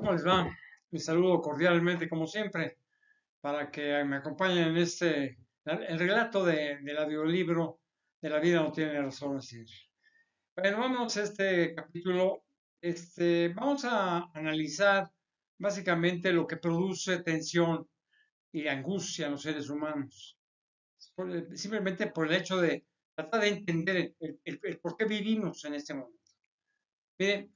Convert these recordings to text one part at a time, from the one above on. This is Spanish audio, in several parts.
¿Cómo les va? Les saludo cordialmente, como siempre, para que me acompañen en este, el relato de, del audiolibro de La vida no tiene razón de decir. Bueno, vamos a este capítulo. Este, vamos a analizar básicamente lo que produce tensión y angustia en los seres humanos. simplemente por el hecho de tratar de entender el, el por qué vivimos en este momento. Miren,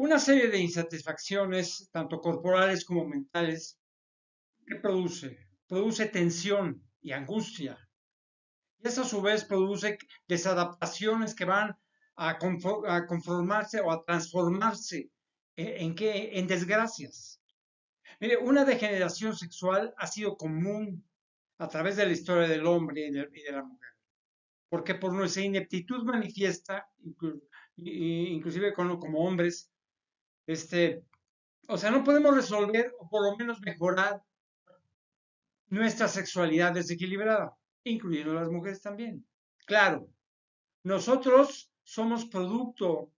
una serie de insatisfacciones, tanto corporales como mentales, ¿qué produce? Produce tensión y angustia. Y eso a su vez produce desadaptaciones que van a, conformarse o a transformarse en, qué? En desgracias. Mire, una degeneración sexual ha sido común a través de la historia del hombre y de, la mujer, porque por nuestra ineptitud manifiesta, inclusive como hombres, este, o sea, no podemos resolver o por lo menos mejorar nuestra sexualidad desequilibrada, incluyendo las mujeres también. Claro, nosotros somos producto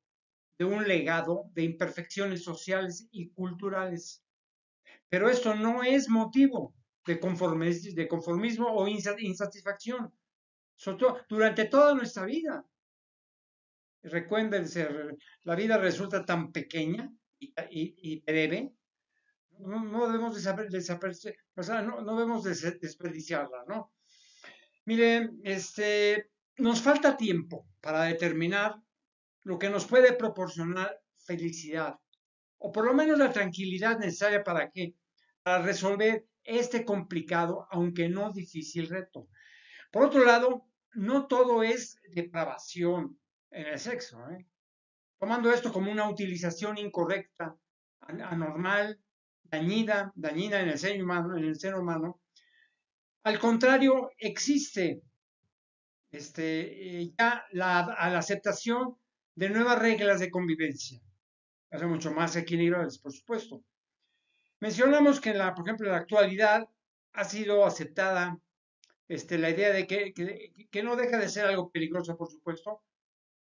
de un legado de imperfecciones sociales y culturales, pero esto no es motivo de conformismo, de conformismo o insatisfacción, todo durante toda nuestra vida. Recuerden, la vida resulta tan pequeña y, breve, no, debemos no, no debemos desperdiciarla, ¿no? Mire, este, nos falta tiempo para determinar lo que nos puede proporcionar felicidad, o por lo menos la tranquilidad necesaria para qué, para resolver este complicado, aunque no difícil reto. Por otro lado, no todo es depravación en el sexo. ¿eh? Tomando esto como una utilización incorrecta, anormal, dañina, dañina en el ser humano, en el ser humano. Al contrario, existe este, ya la, aceptación de nuevas reglas de convivencia, hace mucho más equilibradas, por supuesto. Mencionamos que, la, por ejemplo, en la actualidad ha sido aceptada este, la idea de que, que, no deja de ser algo peligroso, por supuesto,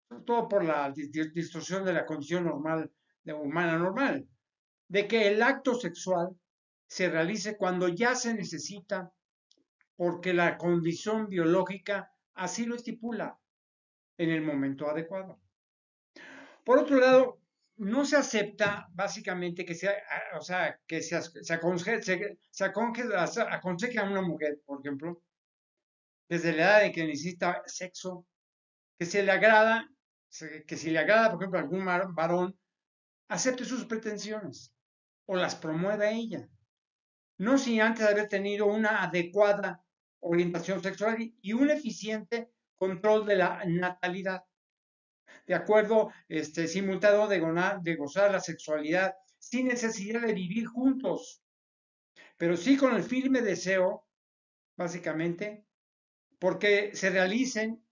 sobre todo por la distorsión de la condición normal, de humana normal, de que el acto sexual se realice cuando ya se necesita porque la condición biológica así lo estipula en el momento adecuado. Por otro lado, no se acepta básicamente que sea, o sea, que se, se, aconseje, se, aconseje a una mujer, por ejemplo, desde la edad de que necesita sexo, que se le agrada que si le agrada, por ejemplo, algún varón, acepte sus pretensiones o las promueva ella. No sin antes haber tenido una adecuada orientación sexual y un eficiente control de la natalidad. De acuerdo, este, simultáneo de, de gozar la sexualidad sin necesidad de vivir juntos, pero sí con el firme deseo, básicamente, porque se realicen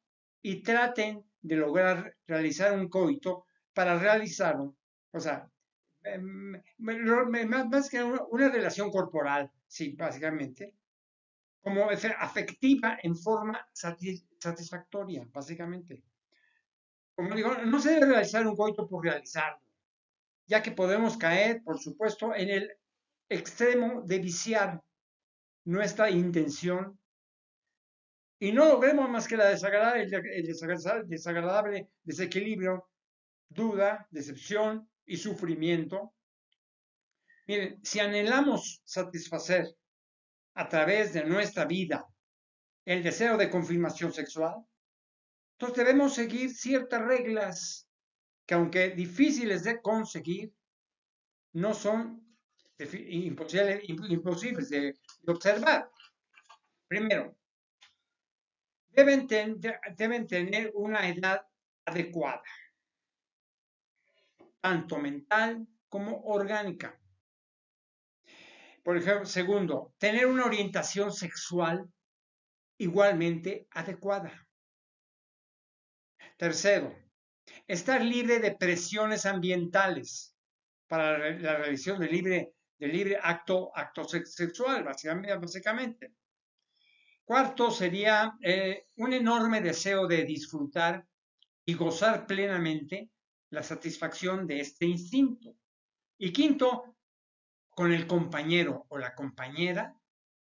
y traten de lograr realizar un coito para realizarlo. O sea, em, más, que una, relación corporal, sí, básicamente, como afectiva en forma satisfactoria, básicamente. Como digo, no se debe realizar un coito por realizarlo, ya que podemos caer, por supuesto, en el extremo de viciar nuestra intención y no vemos más que la desagradable, el desagradable desequilibrio, duda, decepción y sufrimiento. Miren, si anhelamos satisfacer a través de nuestra vida el deseo de confirmación sexual, entonces debemos seguir ciertas reglas que aunque difíciles de conseguir, no son imposibles, de observar. Primero, deben, deben tener una edad adecuada, tanto mental como orgánica. Por ejemplo, segundo, tener una orientación sexual igualmente adecuada. Tercero, estar libre de presiones ambientales para la realización de libre, de libre acto, acto sexual, básicamente. Cuarto sería eh, un enorme deseo de disfrutar y gozar plenamente la satisfacción de este instinto. Y quinto, con el compañero o la compañera,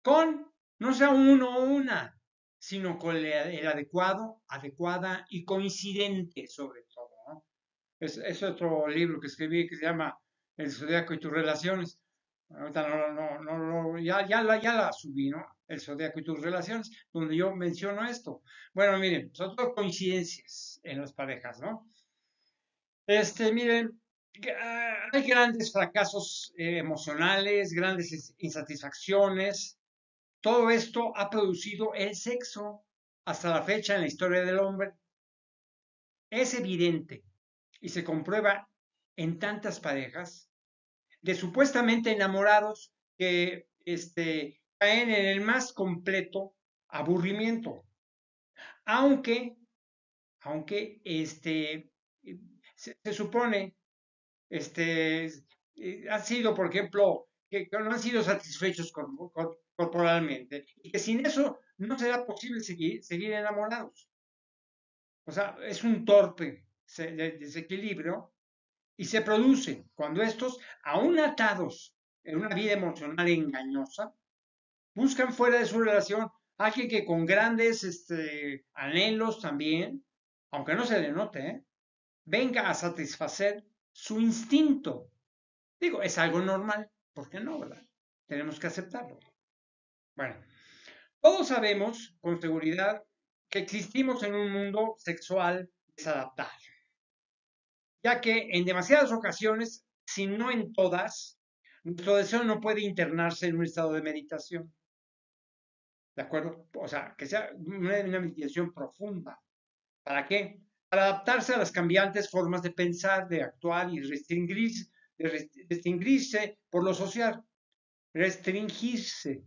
con no sea uno o una, sino con el, adecuado, adecuada y coincidente sobre todo. Es, otro libro que escribí que se llama El zodiaco y tus relaciones. Ahorita no, no, no, ya, ya, la, ya la subí, ¿no? El zodiaco y tus relaciones, donde yo menciono esto. Bueno, miren, son todas coincidencias en las parejas, ¿no? Este, miren, hay grandes fracasos eh, emocionales, grandes insatisfacciones. Todo esto ha producido el sexo hasta la fecha en la historia del hombre. Es evidente y se comprueba en tantas parejas de supuestamente enamorados que este, caen en el más completo aburrimiento. Aunque, aunque este, se, supone, este, ha sido, por ejemplo, que, no han sido satisfechos corporalmente y que sin eso no será posible seguir, seguir enamorados. O sea, es un torpe desequilibrio y se produce cuando estos, aún atados en una vida emocional engañosa, buscan fuera de su relación a alguien que con grandes este, anhelos también, aunque no se le note, ¿eh? venga a satisfacer su instinto. Digo, es algo normal, ¿por qué no, verdad? Tenemos que aceptarlo. Bueno, todos sabemos con seguridad que existimos en un mundo sexual desadaptado, ya que en demasiadas ocasiones, si no en todas, nuestro deseo no puede internarse en un estado de meditación. ¿De acuerdo? O sea, que sea una, meditación profunda. ¿Para qué? Para adaptarse a las cambiantes formas de pensar, de actuar y restringirse, restringirse por lo social. Restringirse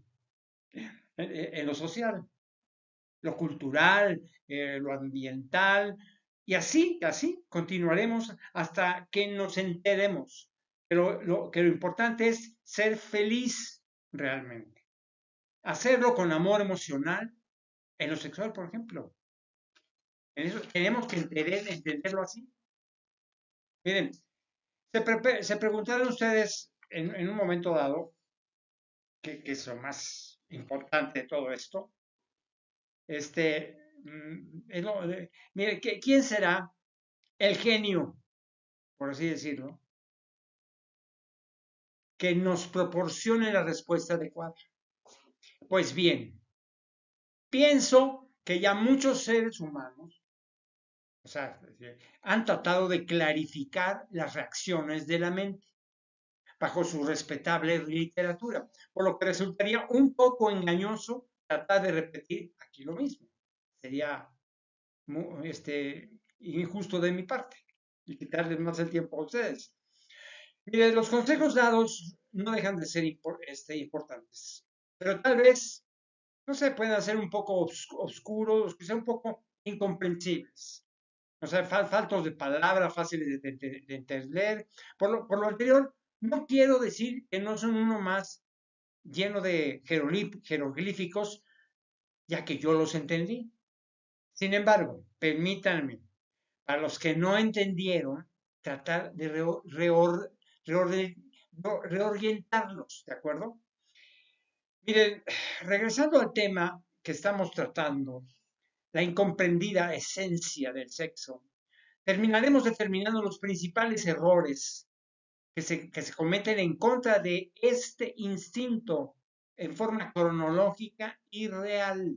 en, lo social, lo cultural, eh, lo ambiental, y así, así continuaremos hasta que nos enteremos. Pero lo, que lo importante es ser feliz realmente. Hacerlo con amor emocional, en lo sexual, por ejemplo. En eso tenemos que entender, entenderlo así. Miren, se, se preguntaron ustedes en, un momento dado, que, es lo más importante de todo esto, este, mm, mire, ¿quién será el genio, por así decirlo, que nos proporcione la respuesta adecuada? Pues bien, pienso que ya muchos seres humanos o sea, han tratado de clarificar las reacciones de la mente bajo su respetable literatura, por lo que resultaría un poco engañoso tratar de repetir aquí lo mismo. Sería este, injusto de mi parte y quitarles más el tiempo a ustedes. Miren, los consejos dados no dejan de ser este, importantes, pero tal vez, no sé, pueden ser un poco oscuros, quizá un poco incomprensibles. O sea, faltos de palabras fáciles de, entender. Por lo, por lo anterior, no quiero decir que no son uno más lleno de jeroglíficos, ya que yo los entendí. Sin embargo, permítanme, para los que no entendieron, tratar de reorientarlos, ¿de acuerdo? Miren, regresando al tema que estamos tratando, la incomprendida esencia del sexo, terminaremos determinando los principales errores que se, cometen en contra de este instinto en forma cronológica y real.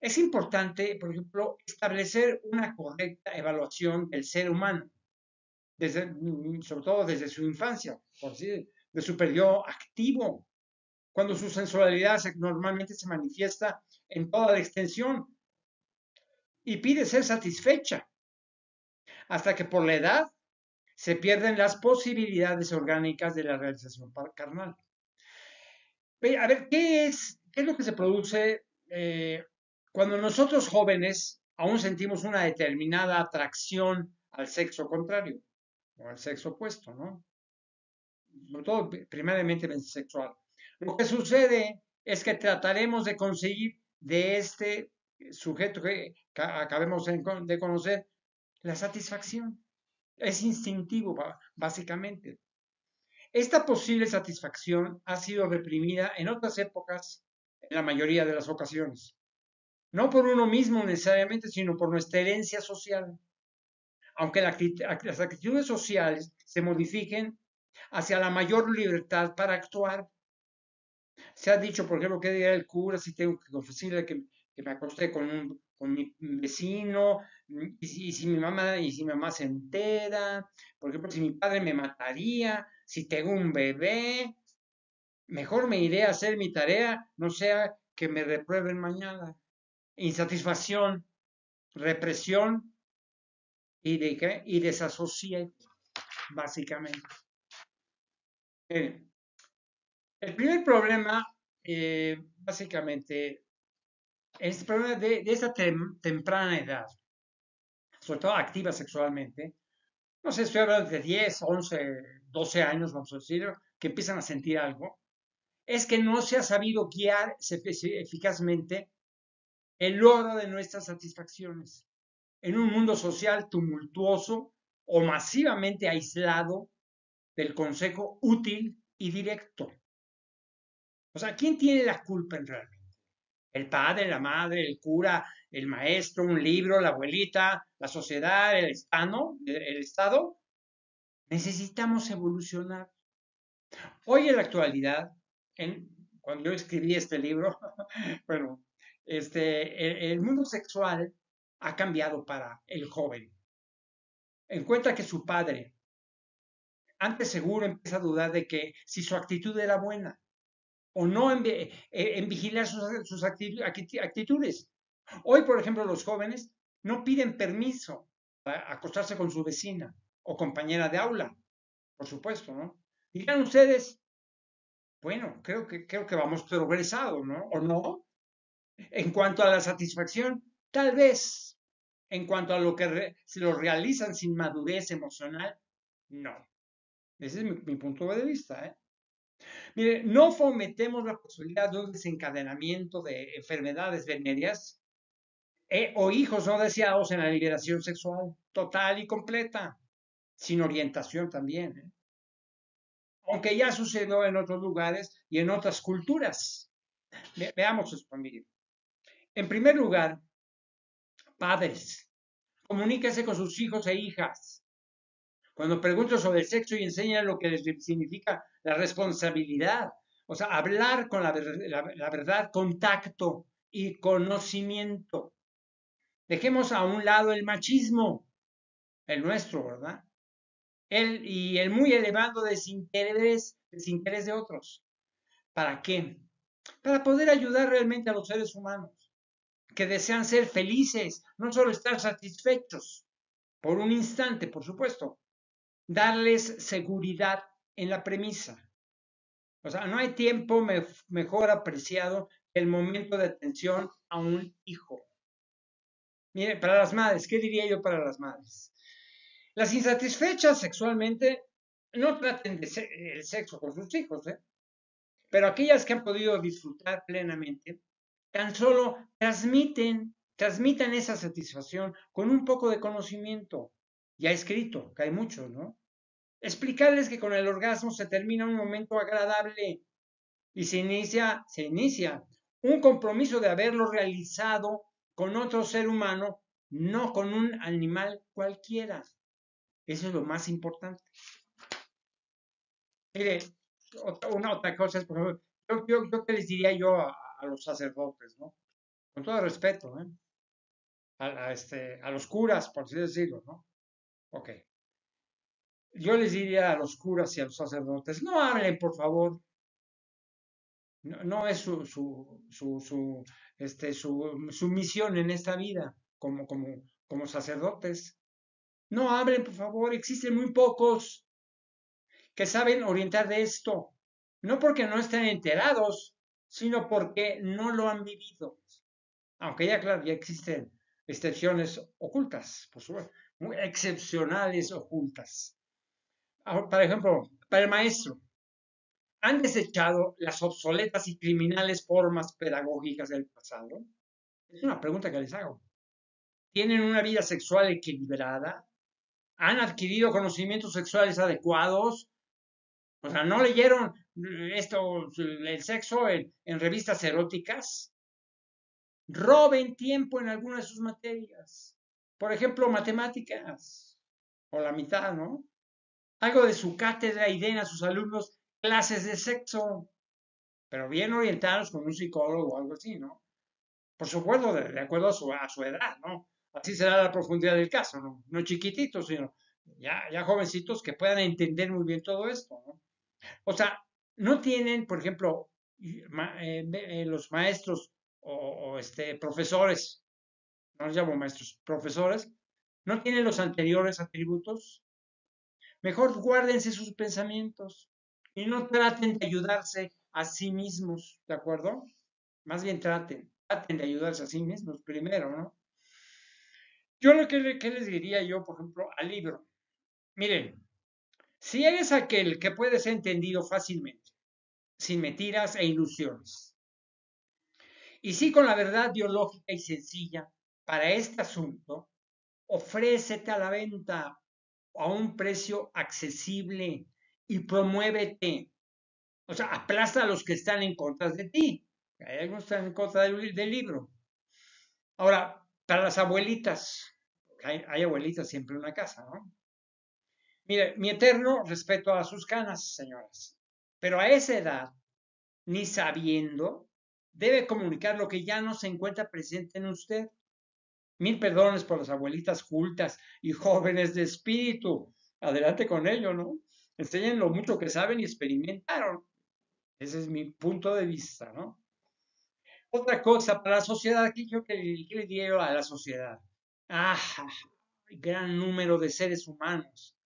Es importante, por ejemplo, establecer una correcta evaluación del ser humano, desde, sobre todo desde su infancia, por decir, de su periodo activo, cuando su sensualidad normalmente se manifiesta en toda la extensión y pide ser satisfecha, hasta que por la edad se pierden las posibilidades orgánicas de la realización carnal. A ver, ¿qué es, lo que se produce eh, cuando nosotros jóvenes aún sentimos una determinada atracción al sexo contrario o al sexo opuesto, ¿no? Sobre todo, primariamente sexual. Lo que sucede es que trataremos de conseguir de este sujeto que acabemos de conocer la satisfacción. Es instintivo, básicamente. Esta posible satisfacción ha sido reprimida en otras épocas, en la mayoría de las ocasiones. No por uno mismo necesariamente, sino por nuestra herencia social. Aunque las actitudes sociales se modifiquen hacia la mayor libertad para actuar. Se ha dicho, por ejemplo, que diga el cura si tengo que confesarle que, me acosté con, con mi vecino, y si, mi mamá, y si mi mamá se entera, por ejemplo, si mi padre me mataría, si tengo un bebé, mejor me iré a hacer mi tarea, no sea que me reprueben mañana. Insatisfacción, represión y, de, y desasosiego, básicamente. El primer problema, eh, básicamente, es el problema de, esa temprana edad, sobre todo activa sexualmente. No sé, estoy hablando de 10, 11, 12 años, vamos a decir, que empiezan a sentir algo. Es que no se ha sabido guiar eficazmente el logro de nuestras satisfacciones. En un mundo social tumultuoso o masivamente aislado del consejo útil y directo. O sea, ¿quién tiene la culpa en realmente? El padre, la madre, el cura, el maestro, un libro, la abuelita, la sociedad, el Estado, el Estado. Necesitamos evolucionar. Hoy en la actualidad, cuando yo escribí este libro, bueno, este, el mundo sexual ha cambiado para el joven. Encuentra que su padre, antes seguro empieza a dudar de que si su actitud era buena o no en, eh, vigilar sus, actitudes. Hoy, por ejemplo, los jóvenes no piden permiso para acostarse con su vecina o compañera de aula, por supuesto, ¿no? Digan ustedes, bueno, creo que, creo que vamos progresado, ¿no? ¿O no? En cuanto a la satisfacción, tal vez. En cuanto a lo que se lo realizan sin madurez emocional, no. Ese es mi, punto de vista. ¿eh? Mire, no fomentemos la posibilidad de un desencadenamiento de enfermedades venéreas eh, o hijos no deseados en la liberación sexual total y completa, sin orientación también. ¿eh? Aunque ya sucedió en otros lugares y en otras culturas. veamos esto, mire. En primer lugar, padres, comuníquese con sus hijos e hijas cuando pregunto sobre el sexo y enseñan lo que significa la responsabilidad, o sea, hablar con la, la, verdad, contacto y conocimiento. Dejemos a un lado el machismo, el nuestro, ¿verdad? El, y el muy elevado desinterés, desinterés de otros. ¿Para qué? Para poder ayudar realmente a los seres humanos que desean ser felices, no solo estar satisfechos por un instante, por supuesto, darles seguridad en la premisa. O sea, no hay tiempo mejor apreciado que el momento de atención a un hijo. Mire, para las madres, ¿qué diría yo para las madres? Las insatisfechas sexualmente no traten de el sexo con sus hijos, ¿eh? pero aquellas que han podido disfrutar plenamente, tan solo transmiten, transmitan esa satisfacción con un poco de conocimiento, ya escrito, que hay mucho, ¿no? Explicarles que con el orgasmo se termina un momento agradable y se inicia, se inicia un compromiso de haberlo realizado con otro ser humano, no con un animal cualquiera. Eso es lo más importante. Mire, una otra cosa es, por ejemplo, yo, yo, les diría yo a, los sacerdotes, ¿no? Con todo respeto, ¿eh? A, este, a los curas, por así decirlo, ¿no? Ok. Yo les diría a los curas y a los sacerdotes, no hablen, por favor. No, es su, su, su, este, su, misión en esta vida como, como, como sacerdotes. No hablen, por favor. Existen muy pocos que saben orientar de esto. No porque no estén enterados, sino porque no lo han vivido. Aunque ya, claro, ya existen excepciones ocultas, por supuesto, muy excepcionales ocultas. Por ejemplo, para el maestro, ¿han desechado las obsoletas y criminales formas pedagógicas del pasado? Es una pregunta que les hago. ¿Tienen una vida sexual equilibrada? han adquirido conocimientos sexuales adecuados, o sea, no leyeron esto, el sexo en, en revistas eróticas, roben tiempo en alguna de sus materias. Por ejemplo, matemáticas, o la mitad, ¿no? Algo de su cátedra y den a sus alumnos clases de sexo, pero bien orientados con un psicólogo o algo así, ¿no? Por supuesto, de, acuerdo a su, a su, edad, ¿no? Así será la profundidad del caso, ¿no? No chiquititos, sino ya, ya jovencitos que puedan entender muy bien todo esto, ¿no? O sea, no tienen, por ejemplo, eh, eh, los maestros o, este, profesores, no los llamo maestros, profesores, no tienen los anteriores atributos. Mejor guárdense sus pensamientos y no traten de ayudarse a sí mismos, ¿de acuerdo? Más bien traten, traten de ayudarse a sí mismos primero, ¿no? Yo lo que, les diría yo, por ejemplo, al libro, miren, si eres aquel que puede ser entendido fácilmente, sin mentiras e ilusiones, y sí con la verdad biológica y sencilla para este asunto, ofrécete a la venta a un precio accesible y promuévete. O sea, aplasta a los que están en contra de ti. Hay algunos que están en contra del, libro. Ahora, para las abuelitas, hay, hay, abuelitas siempre en una casa, ¿no? Mire, mi eterno respeto a sus canas, señoras. Pero a esa edad, ni sabiendo, debe comunicar lo que ya no se encuentra presente en usted. Mil perdones por las abuelitas cultas y jóvenes de espíritu. Adelante con ello, ¿no? Enseñen lo mucho que saben y experimentaron. Ese es mi punto de vista, ¿no? Otra cosa, para la sociedad, ¿qué, yo, qué, le digo a la sociedad? Ah, gran número de seres humanos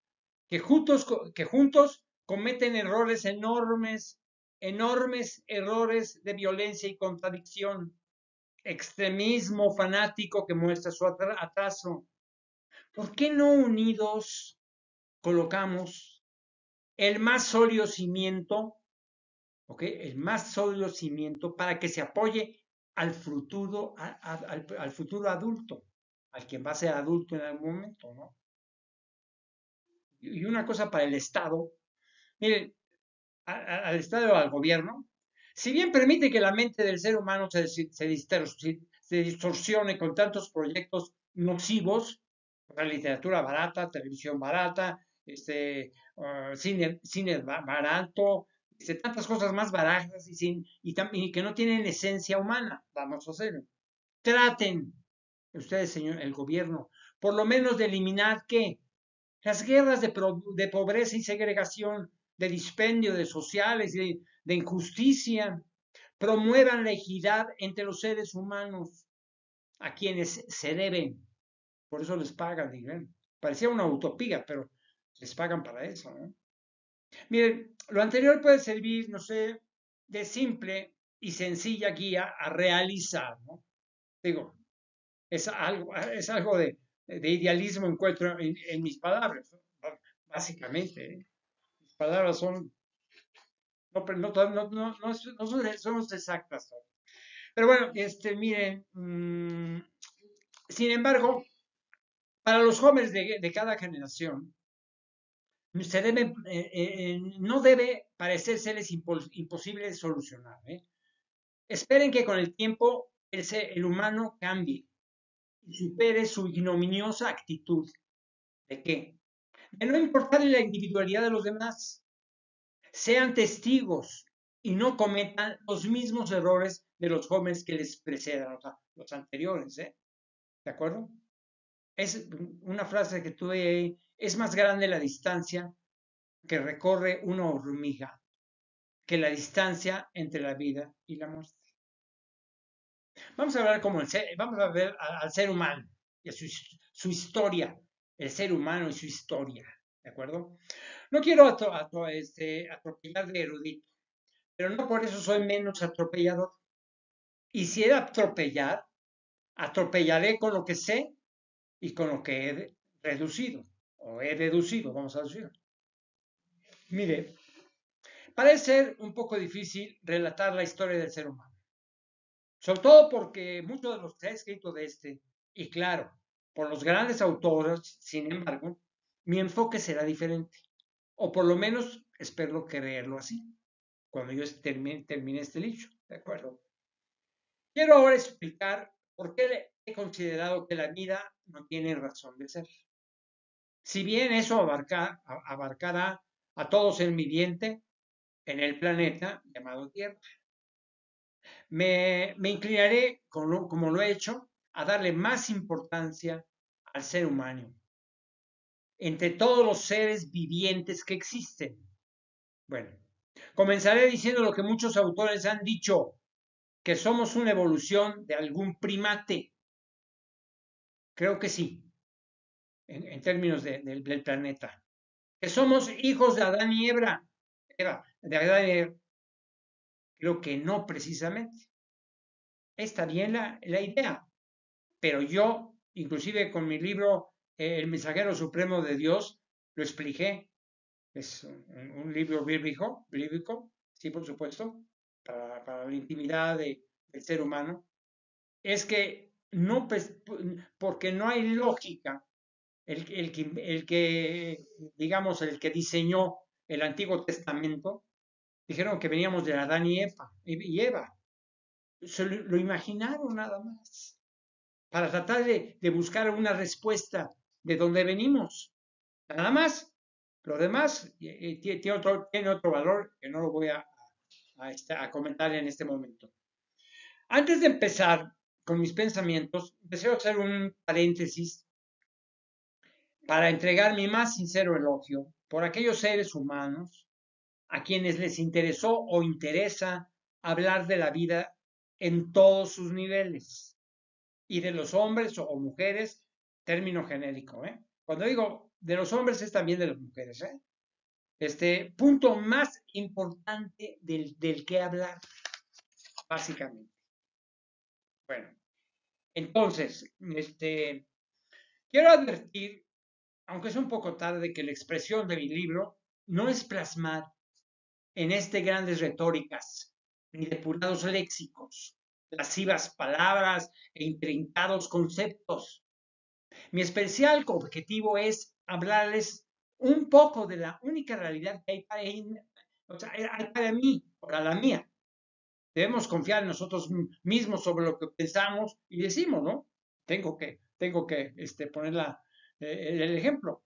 que juntos, que juntos cometen errores enormes, enormes errores de violencia y contradicción extremismo fanático que muestra su atraso. ¿Por qué no unidos colocamos el más sólido cimiento. El más sólido cimiento para que se apoye al futuro, al, futuro adulto, al que va a ser adulto en algún momento, ¿no? Y una cosa para el Estado, miren, al Estado al gobierno, si bien permite que la mente del ser humano se, se, distorsione con tantos proyectos nocivos, la literatura barata, televisión barata, este, ah, cine, barato, este, tantas cosas más baratas y, sin, y, que no tienen esencia humana, vamos a hacerlo. Traten, ustedes, señor, el gobierno, por lo menos de eliminar que las guerras de, de pobreza y segregación, de dispendio de sociales, de, de injusticia, promuevan la equidad entre los seres humanos a quienes se deben. Por eso les pagan, Parecía una utopía, pero les pagan para eso. ¿no? Miren, lo anterior puede servir, no sé, de simple y sencilla guía a realizar. ¿no? Digo, es algo, es algo de, idealismo encuentro en, mis palabras, básicamente. ¿eh? Palabras son no, no, no, somos exactas. Pero bueno, este, miren, mm, sin embargo, para los jóvenes de, cada generación, se debe, eh, eh, no debe parecérseles imposible de solucionar. ¿eh? Esperen que con el tiempo el, el humano cambie y supere su ignominiosa actitud. ¿De qué? De no importarle la individualidad de los demás, sean testigos y no cometan los mismos errores de los jóvenes que les precedan, o sea, los anteriores, ¿eh? ¿De acuerdo? Es una frase que tuve ahí, es más grande la distancia que recorre una hormiga que la distancia entre la vida y la muerte. Vamos a hablar como el ser, vamos a ver al, ser humano y a su, su historia, el ser humano y su historia, ¿de acuerdo? No quiero este, atropellar de erudito, pero no por eso soy menos atropellador. Y si he atropellar, atropellaré con lo que sé y con lo que he reducido, o he deducido, vamos a decir. Mire, parece ser un poco difícil relatar la historia del ser humano, sobre todo porque muchos de los que ha escrito de este, y claro, por los grandes autores, sin embargo, mi enfoque será diferente. O por lo menos espero creerlo así, cuando yo termine, termine este libro. ¿De acuerdo? Quiero ahora explicar por qué he considerado que la vida no tiene razón de ser. Si bien eso abarca, abarcará a todo ser viviente en el planeta llamado Tierra. Me, inclinaré, como lo he hecho, a darle más importancia al ser humano entre todos los seres vivientes que existen. Bueno, comenzaré diciendo lo que muchos autores han dicho, que somos una evolución de algún primate. Creo que sí, en, términos del planeta. Que somos hijos de Adán y Eva. de Adán y Eva. Creo que no precisamente. Está bien la, la idea, pero yo, inclusive con mi libro eh, El mensajero supremo de Dios, lo expliqué. Es un, libro bíblico, bíblico, sí, por supuesto, para, la intimidad del ser humano. Es que no, porque no hay lógica, el, el, que, digamos, el que diseñó el Antiguo Testamento, dijeron que veníamos de Adán y Eva. Y Eva. Lo, imaginaron nada más, para tratar de, buscar una respuesta de dónde venimos. Nada más. Lo demás tiene otro, tiene otro valor que no lo voy a, este, a, comentar en este momento. Antes de empezar con mis pensamientos, deseo hacer un paréntesis para entregar mi más sincero elogio por aquellos seres humanos a quienes les interesó o interesa hablar de la vida en todos sus niveles y de los hombres o mujeres, término genérico. ¿eh? Cuando digo de los hombres es también de las mujeres. ¿eh? Este punto más importante del, del que hablar, básicamente. Bueno, entonces, este, quiero advertir, aunque es un poco tarde, que la expresión de mi libro no es plasmar en este grandes retóricas, ni depurados léxicos, lascivas palabras e intrincados conceptos. Mi especial objetivo es hablarles un poco de la única realidad que hay para, mí, para la mía. Debemos confiar en nosotros mismos sobre lo que pensamos y decimos, ¿no? Tengo que, tengo que este, poner eh, el ejemplo.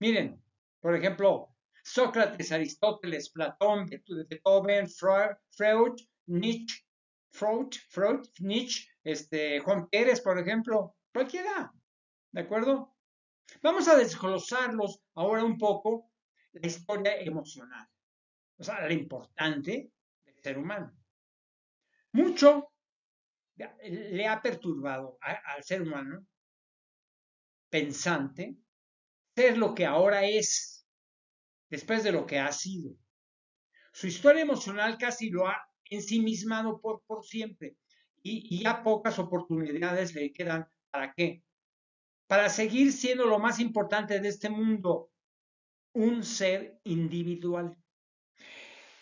Miren, por ejemplo, Sócrates, Aristóteles, Platón, Beethoven, Freud, Nietzsche, Freud, Freud, Nietzsche, este, Juan Pérez, por ejemplo, cualquiera, ¿de acuerdo? Vamos a desglosarlos ahora un poco la historia emocional, o sea, la importante del ser humano. Mucho le ha perturbado al ser humano pensante ser lo que ahora es después de lo que ha sido. Su historia emocional casi lo ha ensimismado por, por siempre y, ya pocas oportunidades le quedan. ¿Para qué? Para seguir siendo lo más importante de este mundo, un ser individual.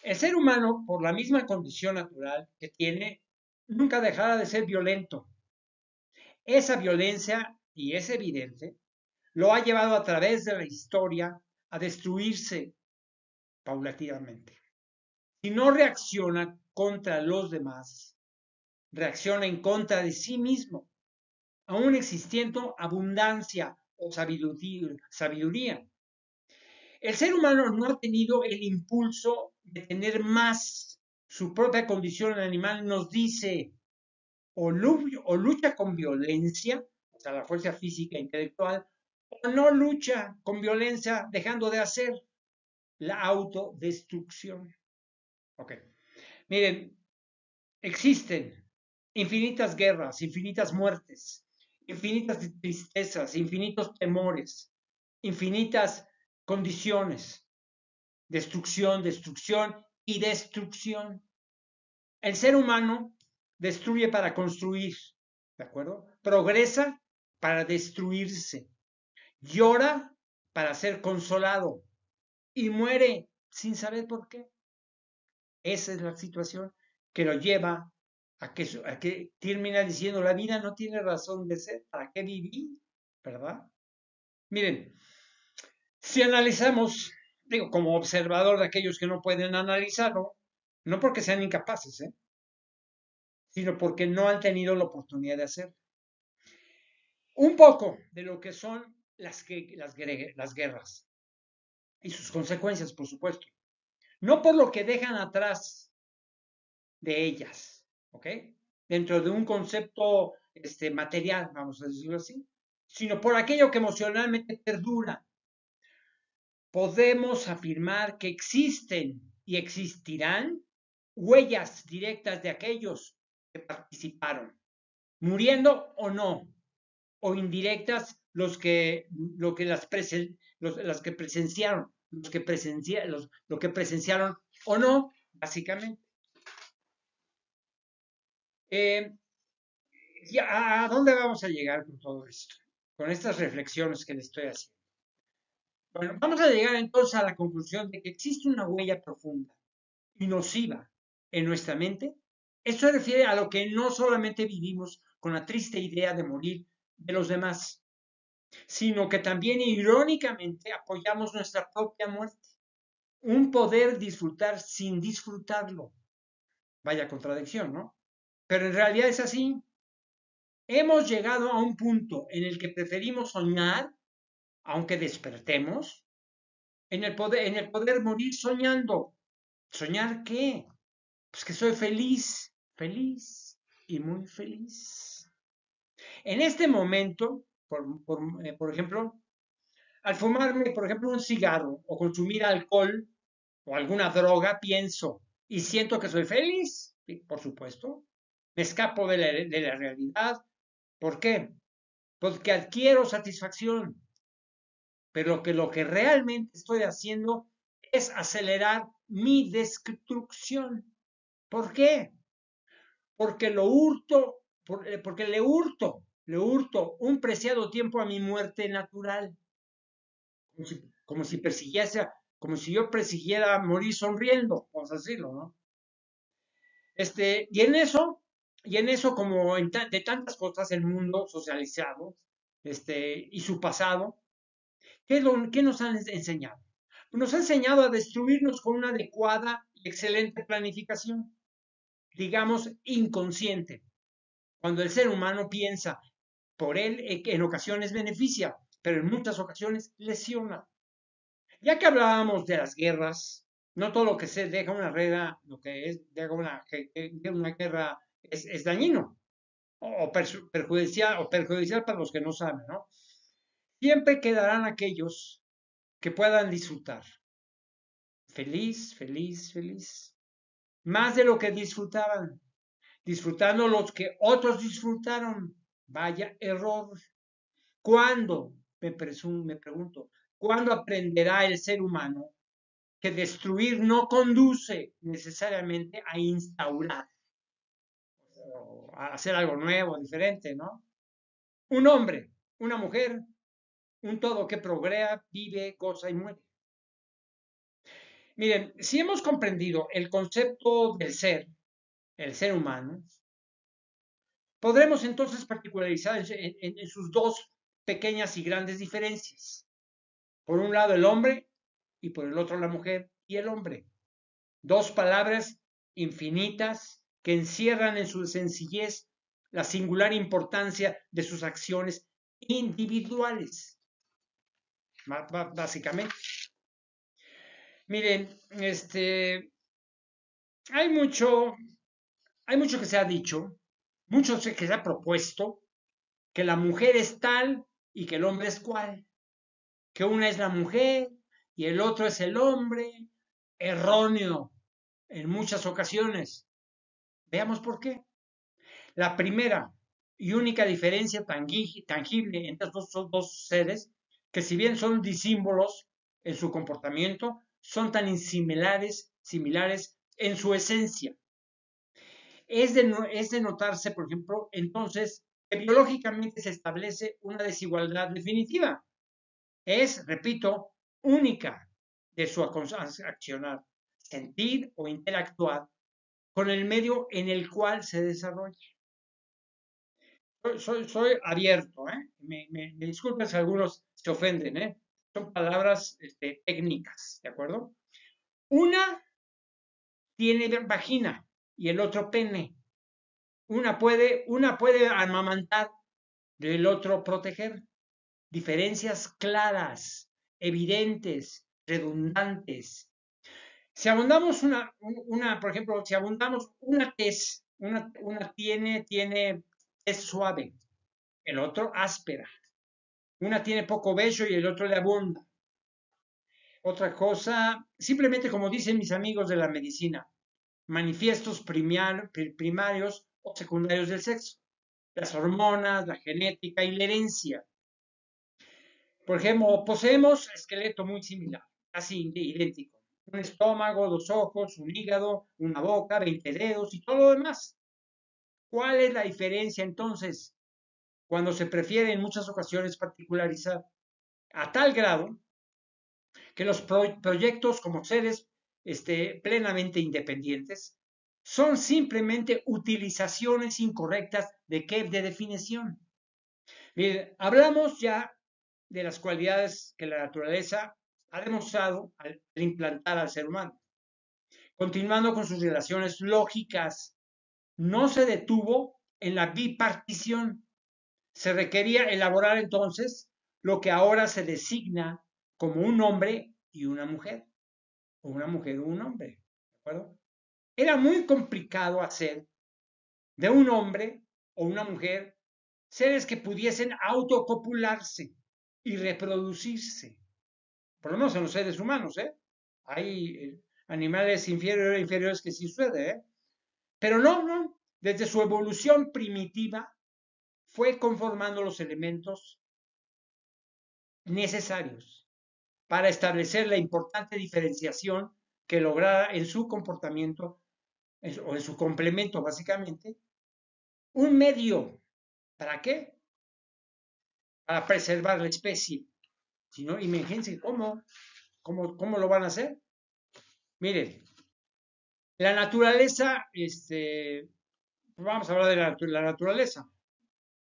El ser humano, por la misma condición natural que tiene, nunca dejará de ser violento. Esa violencia, y es evidente, lo ha llevado a través de la historia a destruirse paulatinamente. Si no reacciona contra los demás, reacciona en contra de sí mismo, aún existiendo abundancia o sabiduría. El ser humano no ha tenido el impulso de tener más. Su propia condición animal nos dice o, o lucha con violencia, o sea, la fuerza física e intelectual, no lucha con violencia dejando de hacer la autodestrucción. Ok. Miren, existen infinitas guerras, infinitas muertes, infinitas tristezas, infinitos temores, infinitas condiciones. Destrucción, destrucción y destrucción. El ser humano destruye para construir, ¿de acuerdo? Progresa para destruirse llora para ser consolado y muere sin saber por qué. Esa es la situación que lo lleva a que, a que termina diciendo la vida no tiene razón de ser, ¿para qué vivir? ¿Verdad? Miren, Si analizamos, digo, como observador de aquellos que no pueden analizarlo, no porque sean incapaces, ¿eh? sino porque no han tenido la oportunidad de hacerlo. Un poco de lo que son las, las, las guerras y sus consecuencias, por supuesto. No por lo que dejan atrás de ellas, ¿ok? Dentro de un concepto este, material, vamos a decirlo así, sino por aquello que emocionalmente perdura. Podemos afirmar que existen y existirán huellas directas de aquellos que participaron, muriendo o no, o indirectas los que, lo que las, las que presenciaron, lo que presenciaron o no, básicamente. Eh, ¿A dónde vamos a llegar con todo esto? Con estas reflexiones que le estoy haciendo. Bueno, vamos a llegar entonces a la conclusión de que existe una huella profunda y nociva en nuestra mente. Esto se refiere a lo que no solamente vivimos con la triste idea de morir de los demás, sino que también irónicamente apoyamos nuestra propia muerte. Un poder disfrutar sin disfrutarlo. Vaya contradicción, ¿no? Pero en realidad es así. Hemos llegado a un punto en el que preferimos soñar, aunque despertemos, en el poder, en el poder morir soñando. ¿Soñar qué? Pues que soy feliz, feliz y muy feliz. En este momento, por, eh, por, ejemplo, al fumarme, por ejemplo, un cigarro o consumir alcohol o alguna droga, pienso y siento que soy feliz, por supuesto. Me escapo de la, de la realidad. ¿Por qué? Porque adquiero satisfacción. Pero que lo que realmente estoy haciendo es acelerar mi destrucción. ¿Por qué? Porque lo hurto, eh, porque le hurto le hurto un preciado tiempo a mi muerte natural. Como si, persiguiese, como si yo persiguiera morir sonriendo, vamos a decirlo, ¿no? Este, y en eso, y en eso, como de tantas cosas, el mundo socializado, este, y su pasado, ¿qué, ¿qué nos han enseñado? Nos ha enseñado a destruirnos con una adecuada y excelente planificación, digamos, inconsciente. Cuando el ser humano piensa por él eh, en ocasiones beneficia, pero en muchas ocasiones lesiona. Ya que hablábamos de las guerras, no todo lo que se deja una guerra, lo que es deja una guerra es, dañino o, perjudicial, o perjudicial para los que no saben, ¿no? Siempre quedarán aquellos que puedan disfrutar. Feliz, feliz, feliz. Más de lo que disfrutaban. Disfrutando los que otros disfrutaron Vaya error. ¿Cuándo, me, me pregunto, cuándo aprenderá el ser humano que destruir no conduce necesariamente a instaurar, a hacer algo nuevo, diferente, ¿no? Un hombre, una mujer, un todo que progrea, vive, goza y muere. Miren, si hemos comprendido el concepto del ser, el ser humano, Podremos entonces particularizar en, sus dos pequeñas y grandes diferencias. Por un lado el hombre y por el otro la mujer y el hombre. Dos palabras infinitas que encierran en su sencillez la singular importancia de sus acciones individuales. Básicamente. Miren, este, hay mucho, hay mucho que se ha dicho mucho que se ha propuesto que la mujer es tal y que el hombre es cual, que una es la mujer y el otro es el hombre, erróneo en muchas ocasiones. Veamos por qué. La primera y única diferencia tangible entre estos dos seres, que si bien son disímbolos en su comportamiento, son tan similares, similares en su esencia. Es de, notarse, por ejemplo, entonces, que biológicamente se establece una desigualdad definitiva. Es, repito, única de su accionar, sentir o interactuar con el medio en el cual se desarrolla. Soy, abierto, ¿eh? me, disculpen si algunos se ofenden, ¿eh? son palabras este, técnicas, ¿de acuerdo? Una tiene vagina y el otro pene. Una puede, una puede amamantar, del otro proteger. Diferencias claras, evidentes, redundantes. Si abundamos una, una por ejemplo, si abundamos una tez, una, una tiene, tiene es suave, el otro áspera. Una tiene poco vello y el otro le abunda. Otra cosa, simplemente como dicen mis amigos de la medicina, manifiestos primarios o secundarios del sexo, las hormonas, la genética y la herencia. Por ejemplo, poseemos esqueleto muy similar, casi idéntico. Un estómago, dos ojos, un hígado, una boca, 20 dedos y todo lo demás. ¿Cuál es la diferencia entonces cuando se prefiere en muchas ocasiones particularizar a tal grado que los proyectos como seres este, plenamente independientes son simplemente utilizaciones incorrectas de qué de definición. Hablamos ya de las cualidades que la naturaleza ha demostrado al implantar al ser humano. Continuando con sus relaciones lógicas, no se detuvo en la bipartición. Se requería elaborar entonces lo que ahora se designa como un hombre y una mujer, o una mujer o un hombre, ¿de acuerdo? Era muy complicado hacer de un hombre o una mujer seres que pudiesen autocopularse y reproducirse. Por lo menos en los seres humanos, ¿eh? Hay eh, animales inferiores, inferiores que sí sucede, ¿eh? Pero no, no. Desde su evolución primitiva fue conformando los elementos necesarios para establecer la importante diferenciación que lograra en su comportamiento o en su complemento básicamente, un medio. ¿Para qué? Para preservar la especie. Si no, imagínense cómo, cómo, cómo lo van a hacer. Miren, la naturaleza, este, vamos a hablar de la, naturaleza.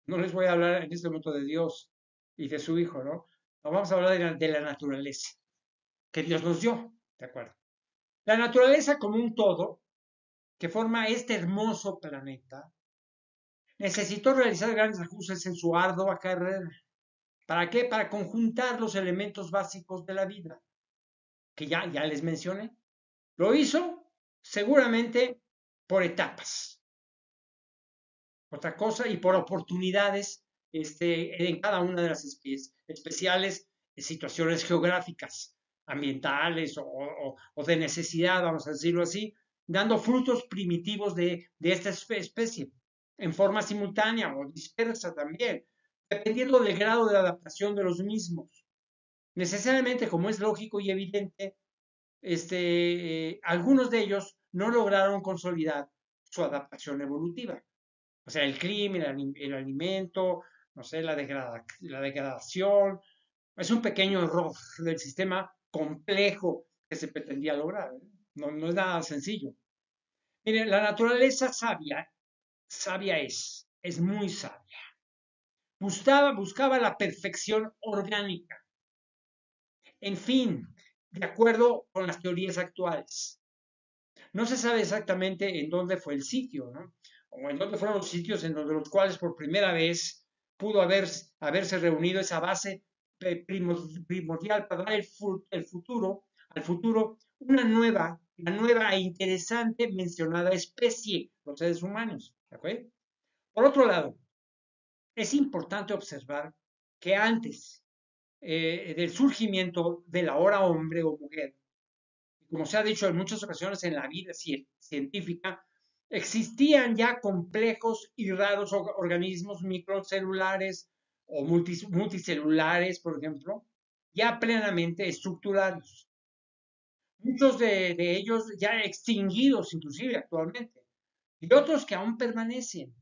No les voy a hablar en este momento de Dios y de su Hijo, ¿no? Vamos a hablar de la naturaleza que Dios nos dio, ¿de acuerdo? La naturaleza como un todo que forma este hermoso planeta, necesitó realizar grandes ajustes en su ardua carrera. ¿Para qué? Para conjuntar los elementos básicos de la vida, que ya, ya les mencioné. Lo hizo seguramente por etapas. Otra cosa, y por oportunidades este, en cada una de las especies, especiales situaciones geográficas, ambientales o, o de necesidad, vamos a decirlo así, dando frutos primitivos de, esta especie, en forma simultánea o dispersa también, dependiendo del grado de adaptación de los mismos. Necesariamente, como es lógico y evidente, este, eh, algunos de ellos no lograron consolidar su adaptación evolutiva. O sea, el clima, el, alimento, no sé, la, degradación, es un pequeño error del sistema complejo que se pretendía lograr. ¿eh? No, es nada sencillo. Mire, la naturaleza sabia, sabia es, es muy sabia. Buscaba, buscaba la perfección orgánica. En fin, de acuerdo con las teorías actuales. No se sabe exactamente en dónde fue el sitio, ¿no? O en dónde fueron los sitios en los cuales por primera vez pudo haber, haberse reunido esa base primordial para dar el, futuro, al futuro una nueva la nueva e interesante mencionada especie, los seres humanos. Por otro lado, es importante observar que antes eh, del surgimiento de la hora hombre o mujer, como se ha dicho en muchas ocasiones en la vida científica, existían ya complejos y raros organismos microcelulares o multicelulares, por ejemplo, ya plenamente estructurados muchos de, ellos ya extinguidos inclusive actualmente, y otros que aún permanecen.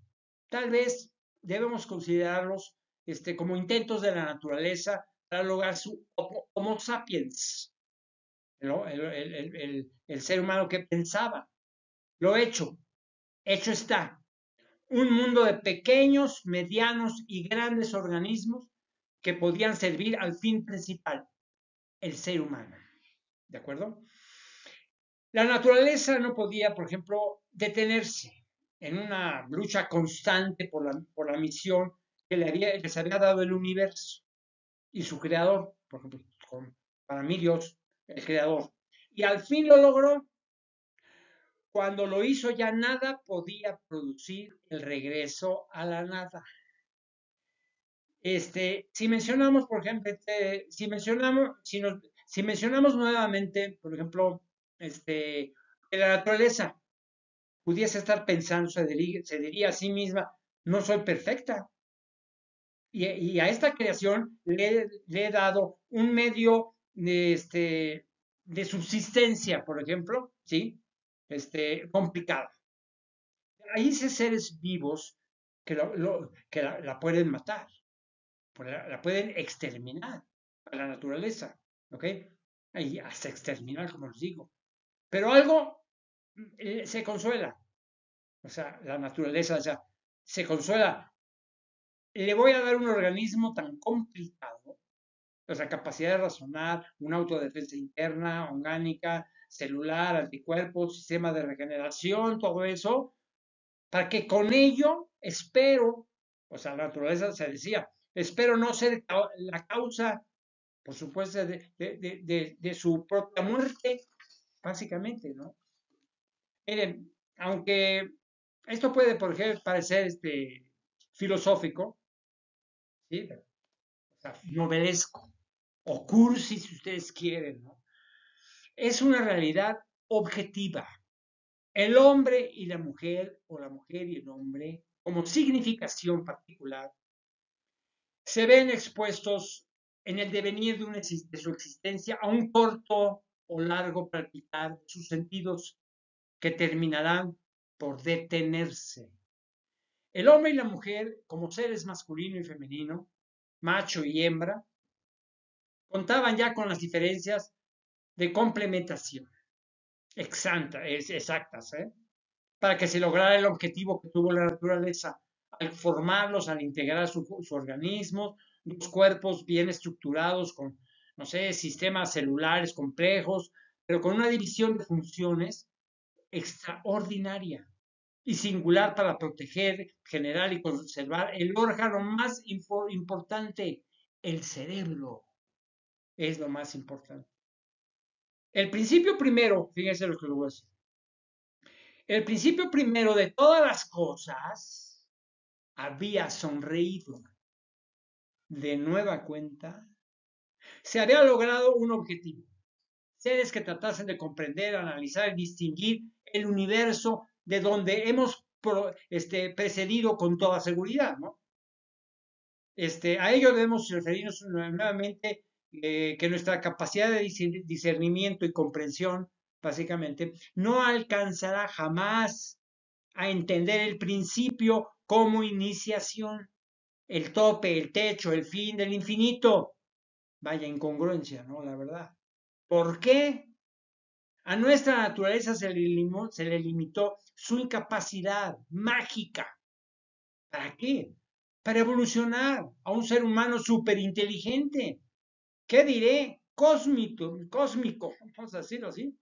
Tal vez debemos considerarlos este, como intentos de la naturaleza para lograr su Homo sapiens, el, el ser humano que pensaba. Lo hecho, hecho está. Un mundo de pequeños, medianos y grandes organismos que podían servir al fin principal, el ser humano. ¿De acuerdo? La naturaleza no podía, por ejemplo, detenerse en una lucha constante por la, por la misión que le había, les había dado el universo y su creador, por ejemplo, para mí Dios, el creador. Y al fin lo logró. Cuando lo hizo ya nada podía producir el regreso a la nada. Este, si mencionamos, por ejemplo, este, si mencionamos, si, si mencionamos nuevamente, por ejemplo, este, que la naturaleza pudiese estar pensando, se diría, a sí misma, no soy perfecta. Y, a esta creación le, he dado un medio este, de subsistencia, por ejemplo, ¿sí? Este, complicado. Hay seres vivos que, lo, que la, pueden matar, la, pueden exterminar a la naturaleza, ¿ok? Y hasta exterminar, como les digo. Pero algo eh, se consuela. O sea, la naturaleza, o se consuela. Le voy a dar un organismo tan complicado, o sea, capacidad de razonar, una autodefensa interna, orgánica, celular, anticuerpos, sistema de regeneración, todo eso, para que con ello espero, o sea, la naturaleza se decía, espero no ser la causa, por supuesto, de, de, de su propia muerte, básicamente, ¿no? Miren, aunque esto puede, por ejemplo, parecer este, filosófico, ¿sí? o sea, novelesco, o cursi, si ustedes quieren, ¿no? Es una realidad objetiva. El hombre y la mujer, o la mujer y el hombre, como significación particular, se ven expuestos en el devenir de, de su existencia a un corto o largo palpitar sus sentidos que terminarán por detenerse. El hombre y la mujer, como seres masculino y femenino, macho y hembra, contaban ya con las diferencias de complementación exactas, ¿eh? para que se lograra el objetivo que tuvo la naturaleza al formarlos, al integrar su, su organismo, los cuerpos bien estructurados con no sé, sistemas celulares complejos, pero con una división de funciones extraordinaria y singular para proteger, generar y conservar el órgano más importante, el cerebro. Es lo más importante. El principio primero, fíjense lo que lo voy a decir. El principio primero de todas las cosas había sonreído. De nueva cuenta, se había logrado un objetivo. Seres que tratasen de comprender, analizar y distinguir el universo de donde hemos este, precedido con toda seguridad, ¿no? Este, a ello debemos referirnos nuevamente eh, que nuestra capacidad de discernimiento y comprensión, básicamente, no alcanzará jamás a entender el principio como iniciación, el tope, el techo, el fin del infinito. Vaya incongruencia, ¿no? La verdad. ¿Por qué? A nuestra naturaleza se le, se le limitó su incapacidad mágica. ¿Para qué? Para evolucionar a un ser humano superinteligente. ¿Qué diré? Cósmico, cósmico, vamos a decirlo así.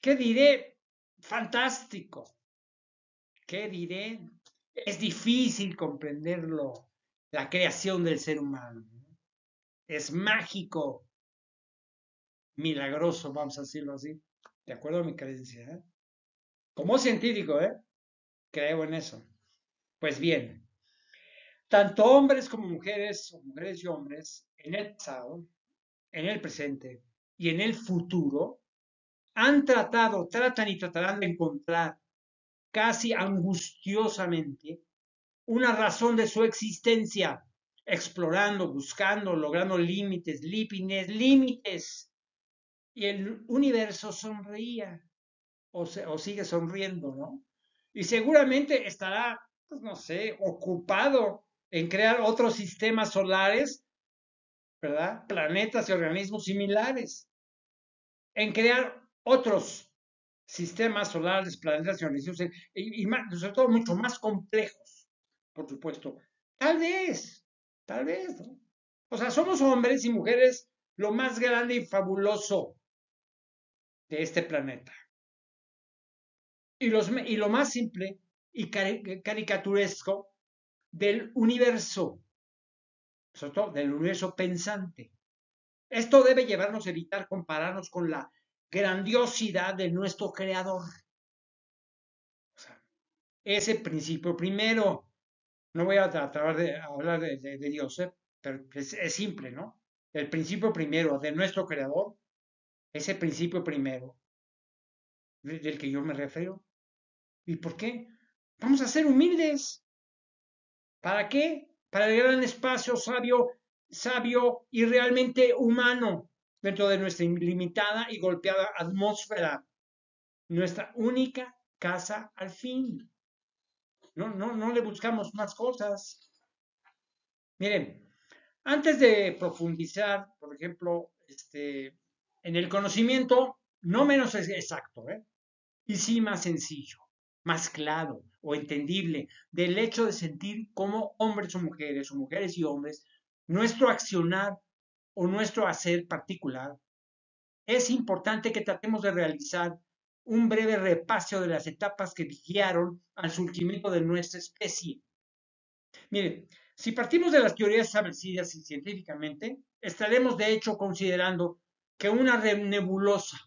¿Qué diré? Fantástico. ¿Qué diré? Es difícil comprenderlo, la creación del ser humano es mágico, milagroso, vamos a decirlo así, de acuerdo a mi creencia. ¿eh? Como científico, ¿eh? creo en eso. Pues bien, tanto hombres como mujeres, mujeres y hombres, en el pasado, en el presente y en el futuro, han tratado, tratan y tratarán de encontrar casi angustiosamente una razón de su existencia explorando, buscando, logrando límites, límites, límites. Y el universo sonreía o, sigue sonriendo, ¿no? Y seguramente estará, pues no sé, ocupado en crear otros sistemas solares, ¿verdad? Planetas y organismos similares. En crear otros sistemas solares, planetas y organismos, y, y sobre todo mucho más complejos, por supuesto. Tal vez, Tal vez, ¿no? O sea, somos hombres y mujeres lo más grande y fabuloso de este planeta. Y, los, y lo más simple y caricaturesco del universo, sobre todo del universo pensante. Esto debe llevarnos a evitar compararnos con la grandiosidad de nuestro creador. ese principio primero, no voy a tratar de hablar de, Dios, ¿eh? pero es, simple, ¿no? El principio primero de nuestro creador, ese principio primero del que yo me refiero. ¿Y por qué? Vamos a ser humildes. ¿Para qué? Para el gran espacio sabio, sabio y realmente humano dentro de nuestra limitada y golpeada atmósfera. Nuestra única casa al fin. No, no, no le buscamos más cosas. Miren, antes de profundizar, por ejemplo, este, en el conocimiento, no menos exacto, ¿eh? y sí más sencillo más claro o entendible del hecho de sentir como hombres o mujeres, o mujeres y hombres, nuestro accionar o nuestro hacer particular, es importante que tratemos de realizar un breve repaso de las etapas que guiaron al surgimiento de nuestra especie. Miren, si partimos de las teorías establecidas científicamente, estaremos de hecho considerando que una nebulosa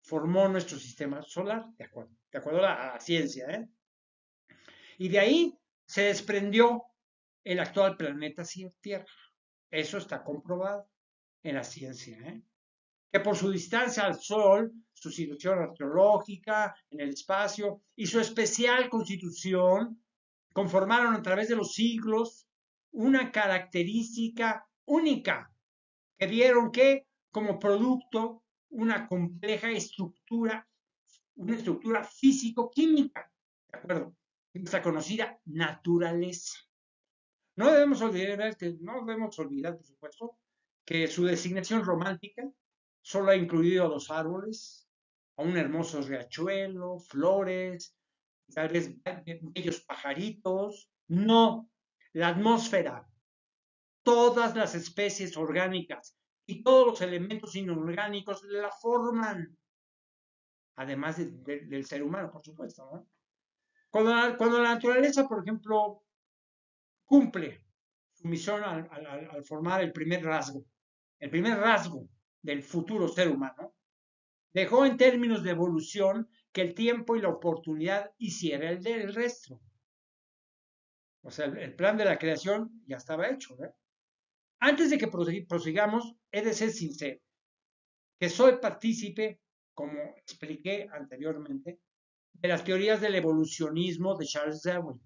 formó nuestro sistema solar, de acuerdo de acuerdo a la, ciencia. ¿eh? Y de ahí se desprendió el actual planeta Tierra. Eso está comprobado en la ciencia. ¿eh? Que por su distancia al Sol, su situación astrológica en el espacio y su especial constitución conformaron a través de los siglos una característica única que dieron que, como producto, una compleja estructura una estructura físico-química, ¿de acuerdo? Nuestra conocida naturaleza. No debemos olvidar, que, no debemos olvidar, por supuesto, que su designación romántica solo ha incluido los árboles, a un hermoso riachuelo, flores, tal vez bellos pajaritos. No, la atmósfera, todas las especies orgánicas y todos los elementos inorgánicos la forman además del ser humano, por supuesto. ¿no? Cuando, la, naturaleza, por ejemplo, cumple su misión al, formar el primer rasgo, el primer rasgo del futuro ser humano, dejó en términos de evolución que el tiempo y la oportunidad hiciera el del resto. O sea, el, plan de la creación ya estaba hecho. Antes de que prosigamos, he de ser sincero, que soy partícipe como expliqué anteriormente, de las teorías del evolucionismo de Charles Darwin.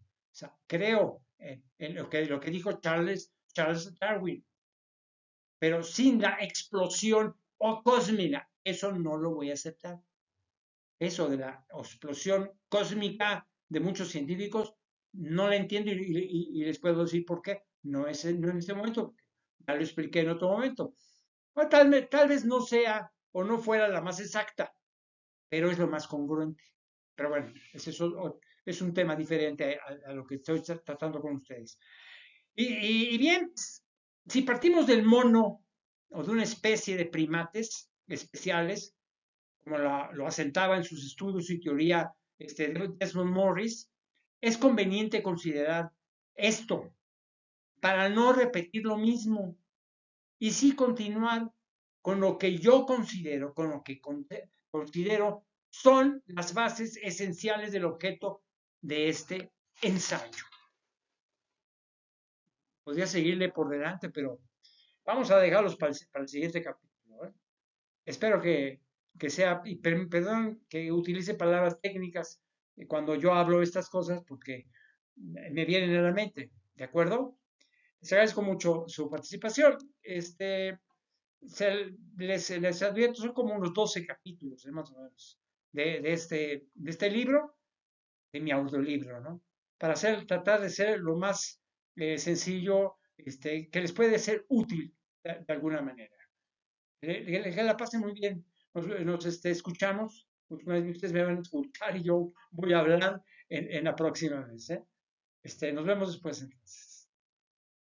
Creo en, lo, que, lo que dijo Charles, Charles Darwin, pero sin la explosión o cósmica, eso no lo voy a aceptar. Eso de la explosión cósmica de muchos científicos, no la entiendo y, les puedo decir por qué. No es en, en este momento, ya lo expliqué en otro momento. O tal, tal vez no sea o no fuera la más exacta, pero es lo más congruente. Pero bueno, ese es, un tema diferente a, lo que estoy tratando con ustedes. Y, bien, si partimos del mono o de una especie de primates especiales, como lo asentaba en sus estudios y teoría este, Desmond Morris, es conveniente considerar esto para no repetir lo mismo y sí continuar con lo que yo considero, con lo que considero son las bases esenciales del objeto de este ensayo. Podría seguirle por delante, pero vamos a dejarlos para el, siguiente capítulo. ¿eh? Espero que, sea, y perdón que utilice palabras técnicas cuando yo hablo estas cosas porque me vienen a la mente, ¿de acuerdo? Les agradezco mucho su participación. Este, les, les, advierto, son como unos 12 capítulos, ¿eh? más o menos, de, este, de este libro, de mi audiolibro, ¿no? Para hacer, tratar de ser lo más eh, sencillo, este, que les puede ser útil de, alguna manera. Que la pasen muy bien. Nos, nos este, escuchamos. Ustedes me van a escuchar y yo voy a hablar en, en la próxima vez. ¿eh? Este, nos vemos después entonces.